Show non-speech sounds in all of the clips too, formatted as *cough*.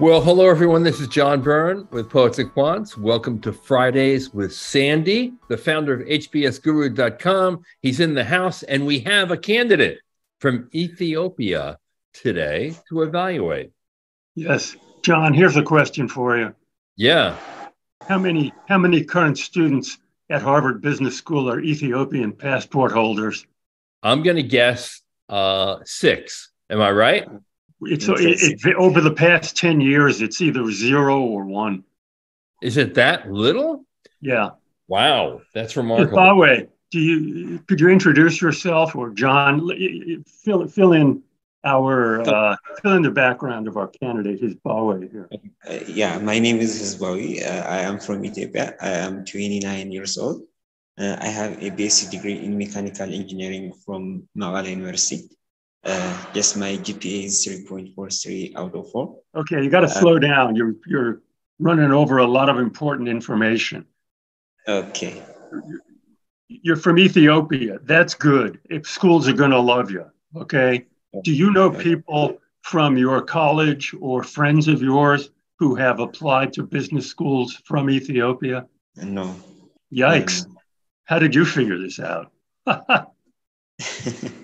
Well, hello everyone. This is John Byrne with Poets and Quants. Welcome to Fridays with Sandy, the founder of HBSGuru.com. He's in the house, and we have a candidate from Ethiopia today to evaluate. Yes, John. Here's a question for you. Yeah. How many how many current students at Harvard Business School are Ethiopian passport holders? I'm going to guess uh, six. Am I right? It's it, it, over the past ten years. It's either zero or one. Is it that little? Yeah. Wow, that's remarkable. By the way, do you could you introduce yourself or John? Fill fill in our uh, fill in the background of our candidate, Hizbawi here. Uh, yeah, my name is Hizbawi. Uh, I am from Ethiopia. I am 29 years old. Uh, I have a basic degree in mechanical engineering from Mekelle University. Uh, yes, my GPA is 3.43 out of 4. Okay, you got to uh, slow down. You're, you're running over a lot of important information. Okay. You're from Ethiopia. That's good. If schools are going to love you. Okay. Do you know people from your college or friends of yours who have applied to business schools from Ethiopia? No. Yikes. How did you figure this out? *laughs* *laughs*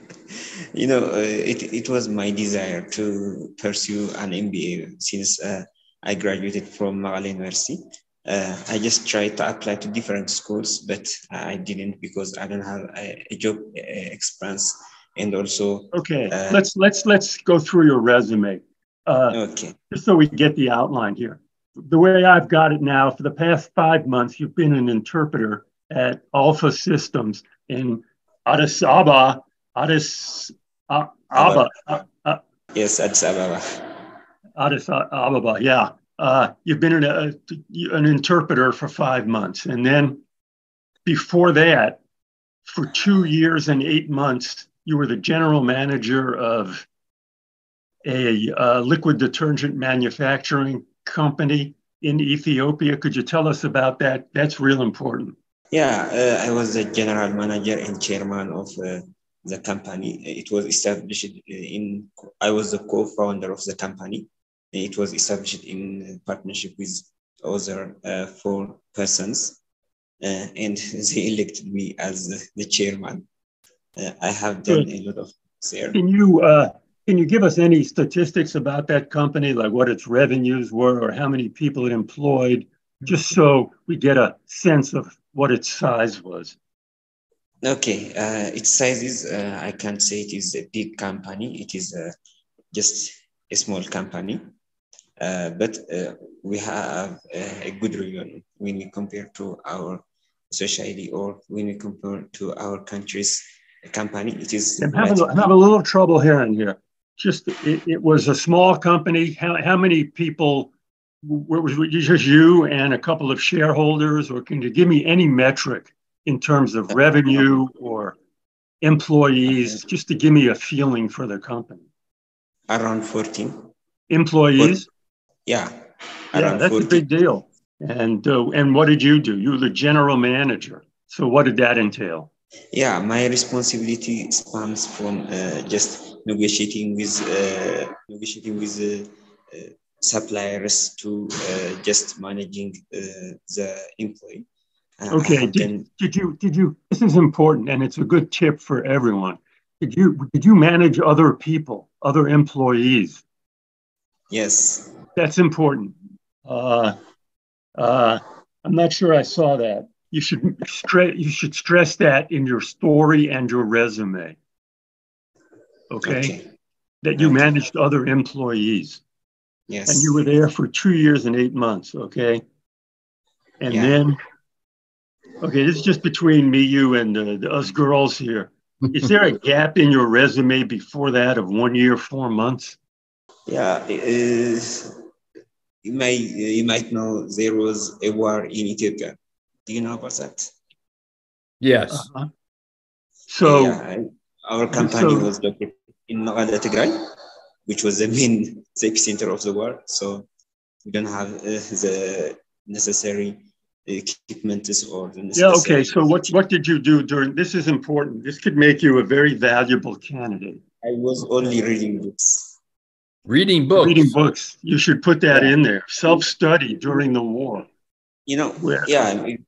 *laughs* you know, uh, it, it was my desire to pursue an MBA since uh, I graduated from Mekelle University. Uh, I just tried to apply to different schools, but I didn't because I don't have a, a job uh, experience. And also, okay, uh, let's let's let's go through your resume. Uh, okay, just so we get the outline here. The way I've got it now, for the past five months, you've been an interpreter at Alpha Systems in Addis Ababa, Addis uh, Ababa. Uh, uh, yes, Addis Ababa. Addis Ababa, yeah. Uh, you've been an, uh, an interpreter for five months. And then before that, for two years and eight months, you were the general manager of a uh, liquid detergent manufacturing company in Ethiopia. Could you tell us about that? That's real important. Yeah, uh, I was the general manager and chairman of uh, the company. It was established in, I was the co-founder of the company. It was established in partnership with other uh, four persons. Uh, and *laughs* they elected me as the chairman. Uh, I have done a lot of there. Can you uh, can you give us any statistics about that company, like what its revenues were, or how many people it employed, just so we get a sense of what its size was? Okay, uh, its size is, uh, I can't say it is a big company. It is uh, just a small company. Uh, but uh, we have a, a good revenue when we compare to our society or when we compare to our country's company. It is. I'm having, I'm having a little trouble hearing here. Just it, it, was a small company. How, how many people? Was it just you and a couple of shareholders, or can you give me any metric in terms of revenue or employees, just to give me a feeling for the company? Around 14. Employees? Yeah. Yeah, that's 14. a big deal. And uh, and what did you do? You were the general manager. So what did that entail? Yeah, my responsibility spans from uh, just negotiating with uh, negotiating with uh, uh, suppliers to uh, just managing the employee. Okay. Did, did you did you? This is important, and it's a good tip for everyone. Did you did you manage other people, other employees? Yes. That's important. Uh, uh, I'm not sure I saw that. You should stress you should stress that in your story and your resume. Okay. okay. That you okay. managed other employees. Yes. And you were there for two years and eight months. Okay. And yeah. then Okay, this is just between me, you, and uh, the, us girls here. Is there a *laughs* gap in your resume before that of one year, four months? Yeah, is. You may you might know there was a war in Ethiopia. Do you know about that? Yes. Uh-huh. So yeah, our company so, was located in Mekelle, Tigray, which was the main *laughs* epicenter of the war. So we don't have uh, the necessary equipment or the yeah okay so what what did you do during this is important this could make you a very valuable candidate i was only reading books Reading books. Reading books. You should put that in there. Self study during the war. You know, Where? yeah, I mean,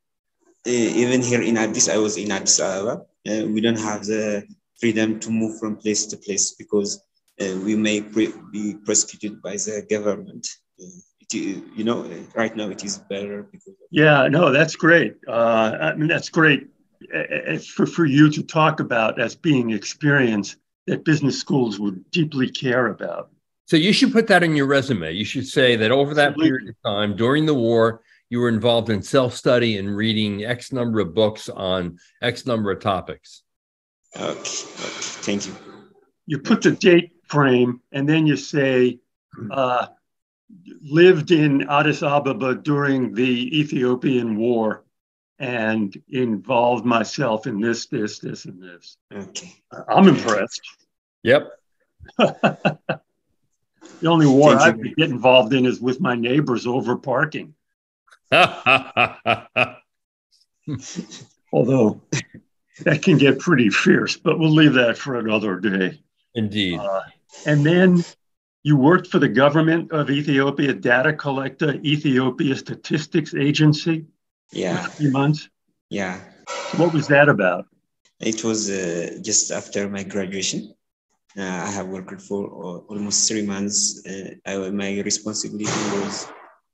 uh, even here in Addis, I was in Addis Ababa. Uh, we don't have the freedom to move from place to place because uh, we may pre- be prosecuted by the government. Uh, it, you know, right now it is better because Yeah, no, that's great. Uh, I mean, that's great uh, uh, for, for you to talk about as being experience that business schools would deeply care about. So you should put that in your resume. You should say that over that Absolutely. period of time during the war, you were involved in self-study and reading X number of books on X number of topics. okay, okay, thank you. You put the date frame and then you say, uh, lived in Addis Ababa during the Ethiopian war and involved myself in this, this, this, and this. Okay, I'm impressed. Yep. *laughs* The only war Thank. I could get involved in is with my neighbors over parking. *laughs* although that can get pretty fierce, but we'll leave that for another day. Indeed. Uh, and then you worked for the government of Ethiopia data collector, Ethiopia Statistics Agency, yeah, for three months. yeah. What was that about? It was uh, just after my graduation. Uh, I have worked for uh, almost three months. Uh, I, my responsibility was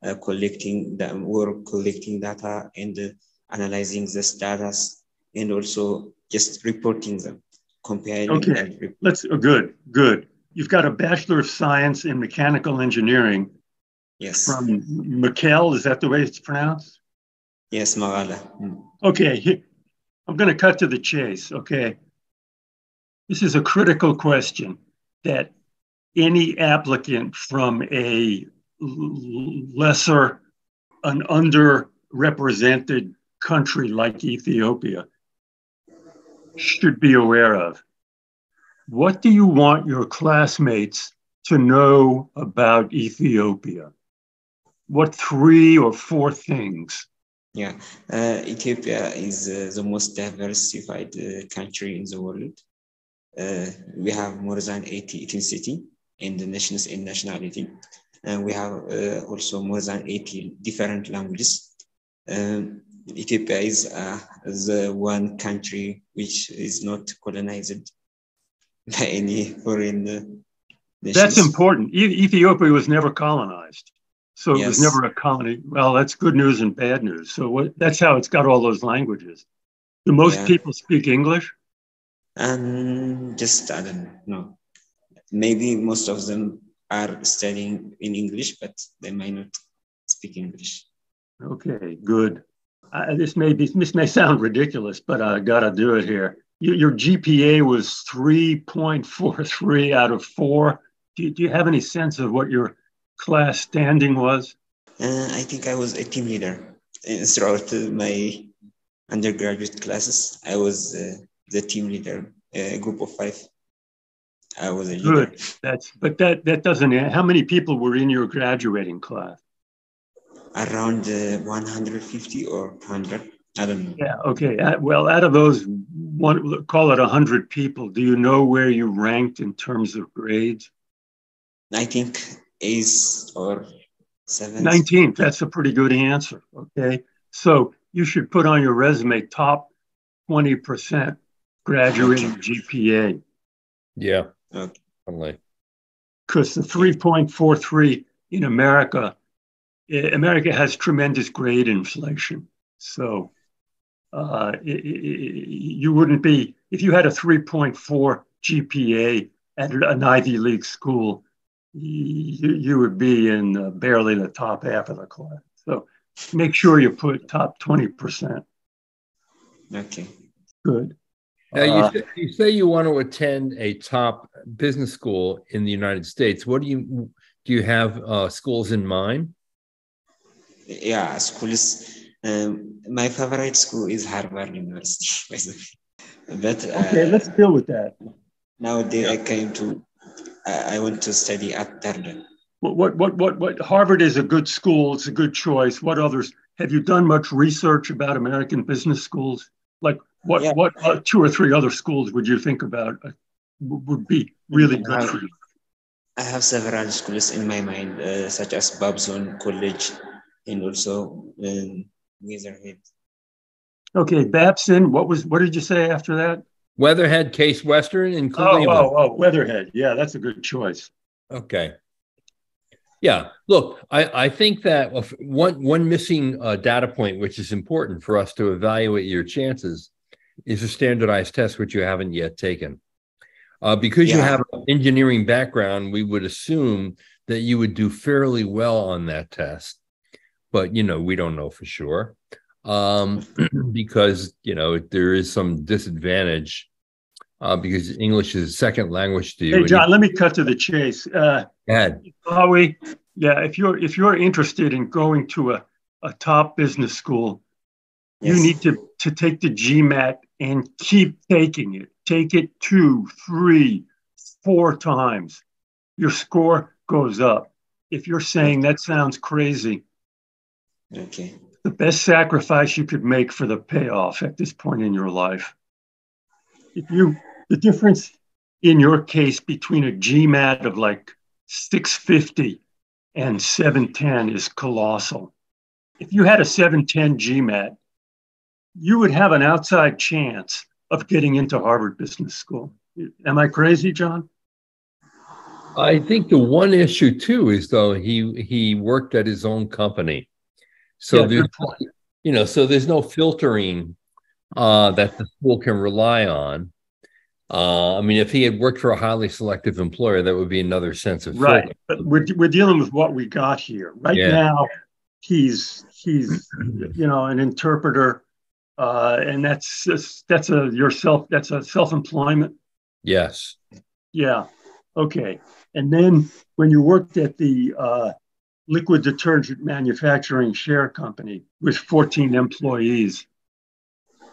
uh, collecting the work, collecting data and uh, analyzing the status, and also just reporting them, comparing. Okay. Let's oh, good, good. You've got a Bachelor of Science in Mechanical Engineering yes. from Mikkel. Is that the way it's pronounced? yes, Magala. Mm. Okay, I'm going to cut to the chase. Okay. This is a critical question that any applicant from a lesser, an underrepresented country like Ethiopia should be aware of. What do you want your classmates to know about Ethiopia? What three or four things? Yeah, uh, Ethiopia is uh, the most diversified uh, country in the world. Uh, we have more than 80 ethnicity and nations and nationality. And we have uh, also more than 80 different languages. Um, Ethiopia is uh, the one country which is not colonized *laughs* any foreign uh, nations. That's important. E- Ethiopia was never colonized. So it was never a colony. Well, that's good news and bad news. So what, that's how it's got all those languages. Do most Yeah. people speak English? Um, just I don't know. Maybe most of them are studying in English, but they may not speak English. Okay, good. I, this may be this may sound ridiculous, but I got to do it here. Your, GPA was three point four three out of four. Do you, do you have any sense of what your class standing was? Uh, I think I was a team leader uh, throughout my undergraduate classes. I was uh, the team leader, a group of five. I was a leader. Good. That's but that that doesn't. How many people were in your graduating class? Around uh, 150 or 100. I don't know. Yeah. Okay. Uh, well, out of those, one call it hundred people. Do you know where you ranked in terms of grades? I think ace or seven. Nineteenth. That's a pretty good answer. Okay. So you should put on your resume top twenty percent graduating GPA Yeah. Okay. Definitely. because the three point four three in America, eh, America has tremendous grade inflation. So uh, you wouldn't be if you had a 3.4 GPA at an Ivy League school, you, you would be in uh, barely the top half of the class. So make sure you put top 20%. Okay. Good. Now, you, Uh, say, you say you want to attend a top business school in the United States. What do you do? You have uh, schools in mind? Yeah, schools. Um, my favorite school is Harvard University, *laughs* by the way. But uh, okay, let's deal with that. nowadays I came to, I I want to study at Darden. What, what, what, what, what, Harvard is a good school. It's a good choice. What others? Have you done much research about American business schools? Like what, Yeah. what uh, two or three other schools would you think about uh, would be really good for you? I have several schools in my mind, uh, such as Babson College and also um, Weatherhead. Okay, Babson. What was? What did you say after that? Weatherhead, Case Western, and Oh, Cleveland. oh, oh, Weatherhead. Yeah, that's a good choice. Okay. Yeah. Look, I, I think that one one missing uh, data point, which is important for us to evaluate your chances, is a standardized test which you haven't yet taken. Uh, because you have an engineering background, we would assume that you would do fairly well on that test, but you know we don't know for sure um, *clears throat* because you know there is some disadvantage uh, because English is a second language to you. Hey, and John. Let me cut to the chase. Uh, you had Howie, yeah, if you're if you're interested in going to a, a top business school, you need to to take the GMAT and keep taking it. Take it two, three, four times. Your score goes up. If you're saying that sounds crazy, Okay. the best sacrifice you could make for the payoff at this point in your life. If you the difference in your case between a GMAT of like 650 and 710 is colossal. If you had a 710 GMAT, you would have an outside chance of getting into Harvard Business School. Am I crazy, John? I think the one issue too is though he he worked at his own company, so Yeah, there's you know so there's no filtering uh, that the school can rely on. Uh, I mean, if he had worked for a highly selective employer, that would be another sense of Right. But we're, we're dealing with what we got here. Right Yeah. now, he's he's you know an interpreter, uh, and that's just, that's a yourself that's a self-employment. Yes. Yeah. Okay. And then when you worked at the uh, liquid detergent manufacturing share company with 14 employees,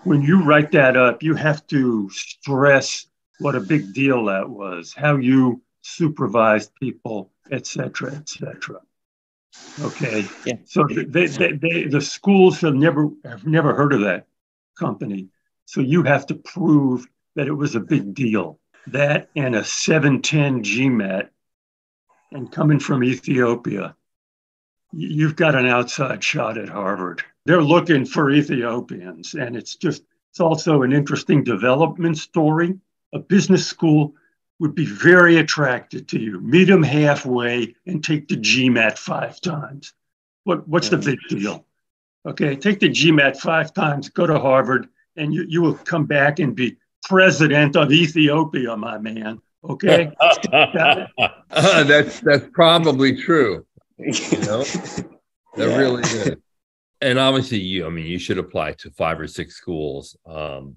when you write that up, you have to stress what a big deal that was, how you supervised people, et cetera, et cetera. Okay. Yeah. So they, they, they, the schools have never have never heard of that company. So you have to prove that it was a big deal. That and a 710 GMAT, and coming from Ethiopia, you've got an outside shot at Harvard. They're looking for Ethiopians, and it's just it's also an interesting development story. A business school would be very attracted to you. Meet them halfway and take the GMAT five times. What, what's the big deal? Okay, take the GMAT five times, go to Harvard, and you, you will come back and be president of Ethiopia, my man. Okay? *laughs* Uh, *laughs* that's that's probably true. You know, *laughs* that Yeah. really good. *laughs* And obviously, you. I mean, you should apply to five or six schools, um,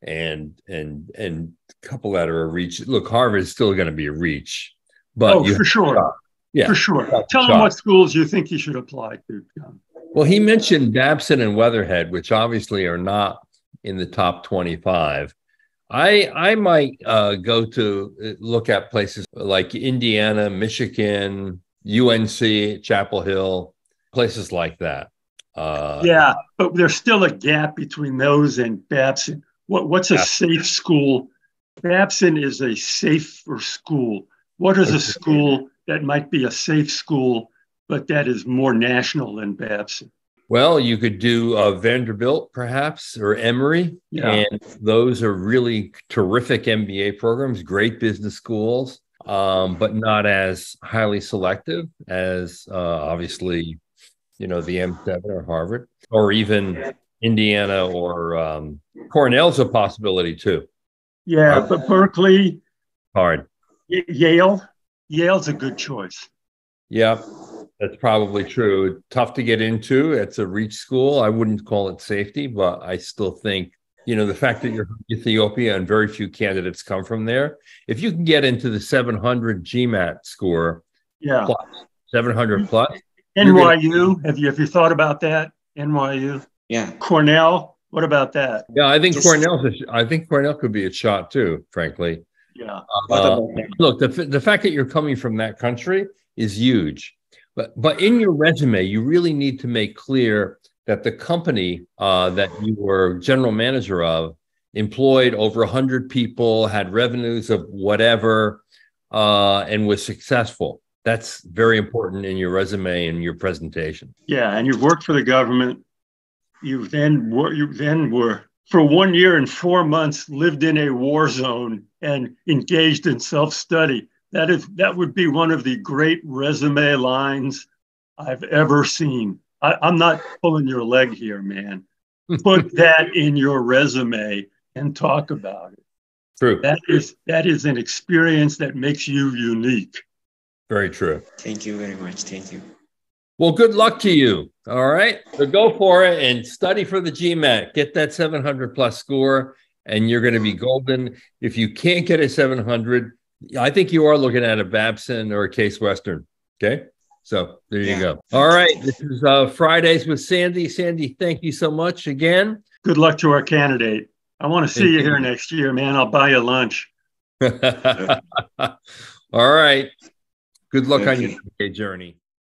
and and and a couple that are a reach. Look, Harvard is still going to be a reach, but oh, for sure. yeah. For sure. Tell them what schools you think you should apply to, John. Well, he mentioned Babson and Weatherhead, which obviously are not in the top 25. I I might uh, go to uh, look at places like Indiana, Michigan, UNC, Chapel Hill, places like that. Uh, yeah, but there's still a gap between those and Babson. What, what's a safe school? Babson is a safer school. What is a school that might be a safe school, but that is more national than Babson? Well, you could do uh, Vanderbilt, perhaps, or Emory, Yeah. and those are really terrific MBA programs, great business schools, um, but not as highly selective as uh, obviously, you know, the M7 or Harvard, or even Indiana or um, Cornell's a possibility too. Yeah, but Berkeley, Hard, Y- Yale, Yale's a good choice. yeah, that's probably true. Tough to get into. It's a reach school. I wouldn't call it safety, but I still think you know the fact that you're from Ethiopia and very few candidates come from there. If you can get into the 700 GMAT score, Yeah. plus 700 plus, NYU, have you have you thought about that? NYU, Yeah. Cornell, what about that? yeah, I think Yes. Cornell's. A, I think Cornell could be a shot too. Frankly, Yeah. Uh, look the the fact that you're coming from that country is huge, but but in your resume, you really need to make clear that the company uh, that you were general manager of employed over 100 people, had revenues of whatever, uh, and was successful. That's very important in your resume and your presentation. Yeah, and you've worked for the government. You then were you then were for one year and four months lived in a war zone and engaged in self-study. That is that would be one of the great resume lines I've ever seen. I, I'm not pulling your leg here, man. Put *laughs* that in your resume and talk about it. True. That is that is an experience that makes you unique. Very true. Thank you very much. Thank you. Well, good luck to you. All right. So go for it and study for the GMAT. Get that 700 plus score, and you're going to be golden. If you can't get a 700, I think you are looking at a Babson or a Case Western. Okay. So there you Yeah. go. All right. This is uh, Fridays with Sandy. Sandy, thank you so much again. Good luck to our candidate. I want to see you you. here next year, man. I'll buy you lunch. *laughs* All right. Good luck on Okay. your journey.